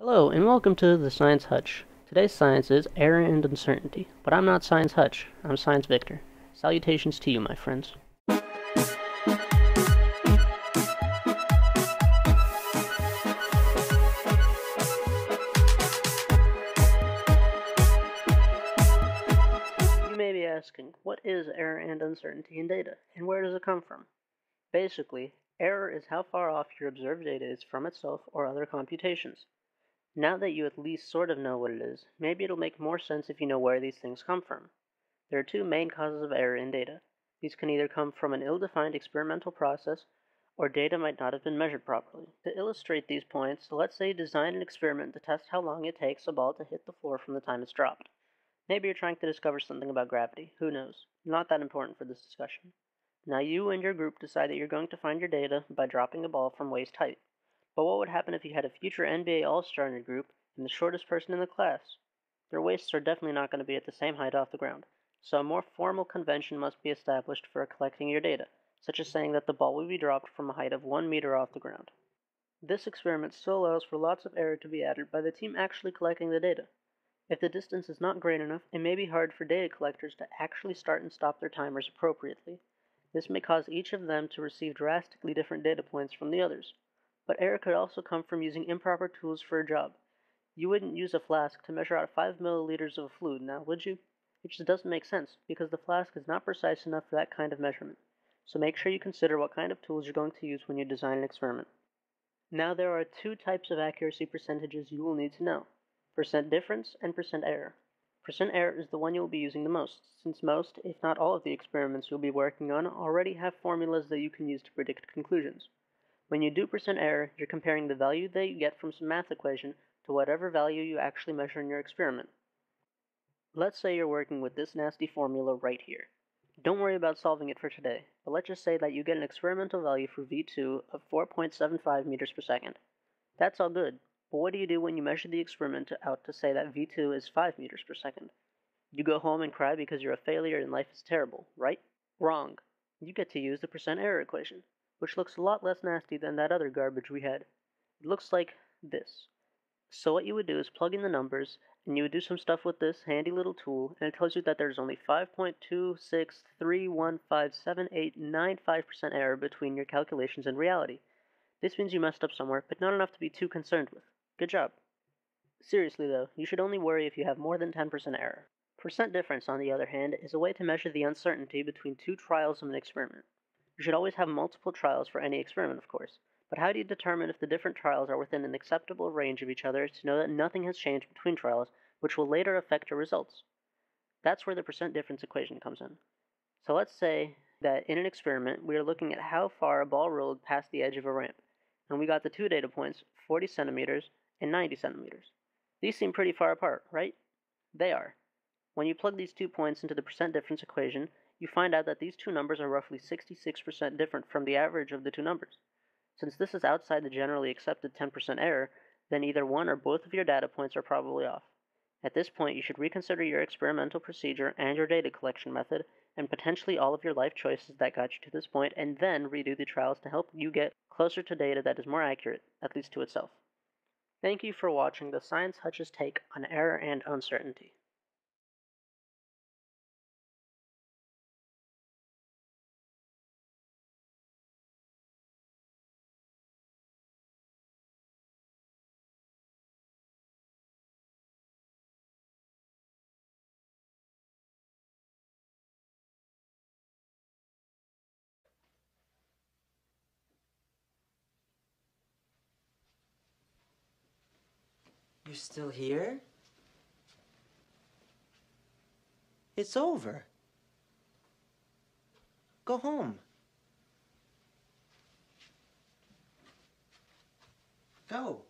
Hello, and welcome to the Science Hutch. Today's science is error and uncertainty, but I'm not Science Hutch, I'm Science Victor. Salutations to you, my friends. You may be asking, what is error and uncertainty in data, and where does it come from? Basically, error is how far off your observed data is from itself or other computations. Now that you at least sort of know what it is, maybe it'll make more sense if you know where these things come from. There are two main causes of error in data. These can either come from an ill-defined experimental process, or data might not have been measured properly. To illustrate these points, let's say you design an experiment to test how long it takes a ball to hit the floor from the time it's dropped. Maybe you're trying to discover something about gravity, who knows? Not that important for this discussion. Now you and your group decide that you're going to find your data by dropping a ball from waist height. But what would happen if you had a future NBA All-Star in your group and the shortest person in the class? Their waists are definitely not going to be at the same height off the ground, so a more formal convention must be established for collecting your data, such as saying that the ball will be dropped from a height of 1 meter off the ground. This experiment still allows for lots of error to be added by the team actually collecting the data. If the distance is not great enough, it may be hard for data collectors to actually start and stop their timers appropriately. This may cause each of them to receive drastically different data points from the others. But error could also come from using improper tools for a job. You wouldn't use a flask to measure out 5 milliliters of a fluid, now would you? It just doesn't make sense, because the flask is not precise enough for that kind of measurement. So make sure you consider what kind of tools you're going to use when you design an experiment. Now there are two types of accuracy percentages you will need to know. Percent difference and percent error. Percent error is the one you'll be using the most, since most, if not all of the experiments you'll be working on already have formulas that you can use to predict conclusions. When you do percent error, you're comparing the value that you get from some math equation to whatever value you actually measure in your experiment. Let's say you're working with this nasty formula right here. Don't worry about solving it for today, but let's just say that you get an experimental value for V2 of 4.75 meters per second. That's all good, but what do you do when you measure the experiment out to say that V2 is 5 meters per second? You go home and cry because you're a failure and life is terrible, right? Wrong. You get to use the percent error equation which looks a lot less nasty than that other garbage we had. It looks like this. So what you would do is plug in the numbers, and you would do some stuff with this handy little tool, and it tells you that there's only 5.263157895% error between your calculations and reality. This means you messed up somewhere, but not enough to be too concerned with. Good job. Seriously though, you should only worry if you have more than 10% error. Percent difference, on the other hand, is a way to measure the uncertainty between two trials of an experiment. You should always have multiple trials for any experiment, of course. But how do you determine if the different trials are within an acceptable range of each other to know that nothing has changed between trials, which will later affect your results? That's where the percent difference equation comes in. So let's say that in an experiment, we are looking at how far a ball rolled past the edge of a ramp, and we got the two data points, 40 centimeters and 90 centimeters. These seem pretty far apart, right? They are. When you plug these two points into the percent difference equation, you find out that these two numbers are roughly 66% different from the average of the two numbers. Since this is outside the generally accepted 10% error, then either one or both of your data points are probably off. At this point, you should reconsider your experimental procedure and your data collection method, and potentially all of your life choices that got you to this point, and then redo the trials to help you get closer to data that is more accurate, at least to itself. Thank you for watching the Science Hutch's take on error and uncertainty. You're still here? It's over. Go home. Go.